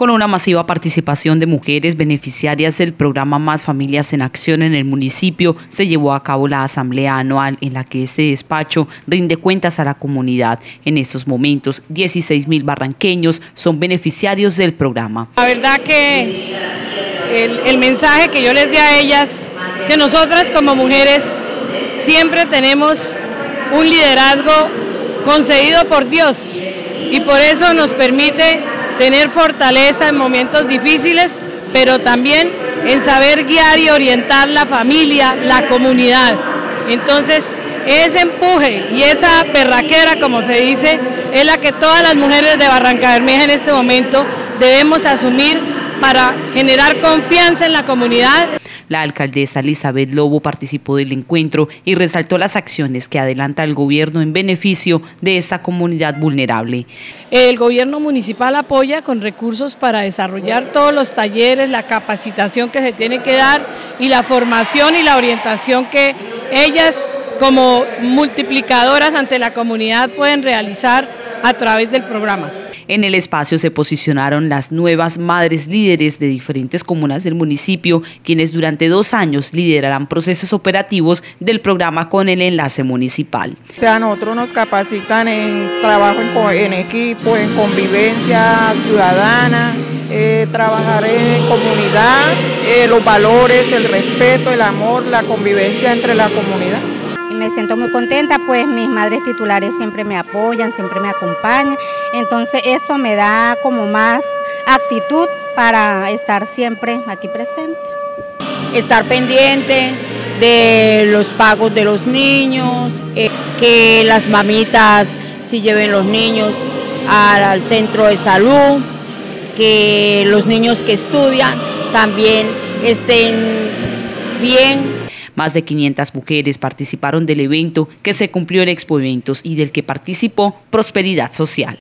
Con una masiva participación de mujeres beneficiarias del programa Más Familias en Acción en el municipio, se llevó a cabo la asamblea anual en la que este despacho rinde cuentas a la comunidad. En estos momentos, 16 mil barranqueños son beneficiarios del programa. La verdad que el, mensaje que yo les di a ellas es que nosotras como mujeres siempre tenemos un liderazgo concedido por Dios y por eso nos permite tener fortaleza en momentos difíciles, pero también en saber guiar y orientar la familia, la comunidad. Entonces, ese empuje y esa perraquera, como se dice, es la que todas las mujeres de Barranca Bermeja en este momento debemos asumir para generar confianza en la comunidad la alcaldesa Elizabeth Lobo participó del encuentro y resaltó las acciones que adelanta el gobierno en beneficio de esta comunidad vulnerable. El gobierno municipal apoya con recursos para desarrollar todos los talleres, la capacitación que se tiene que dar y la formación y la orientación que ellas como multiplicadoras ante la comunidad pueden realizar a través del programa. En el espacio se posicionaron las nuevas madres líderes de diferentes comunas del municipio, quienes durante dos años liderarán procesos operativos del programa con el enlace municipal. O sea, nosotros nos capacitan en trabajo en, equipo, en convivencia ciudadana, eh, trabajar en comunidad, eh, los valores, el respeto, el amor, la convivencia entre la comunidad me siento muy contenta, pues mis madres titulares siempre me apoyan, siempre me acompañan, entonces eso me da como más actitud para estar siempre aquí presente. Estar pendiente de los pagos de los niños, eh, que las mamitas si lleven los niños al centro de salud, que los niños que estudian también estén bien más de 500 mujeres participaron del evento que se cumplió en Expo Eventos y del que participó Prosperidad Social.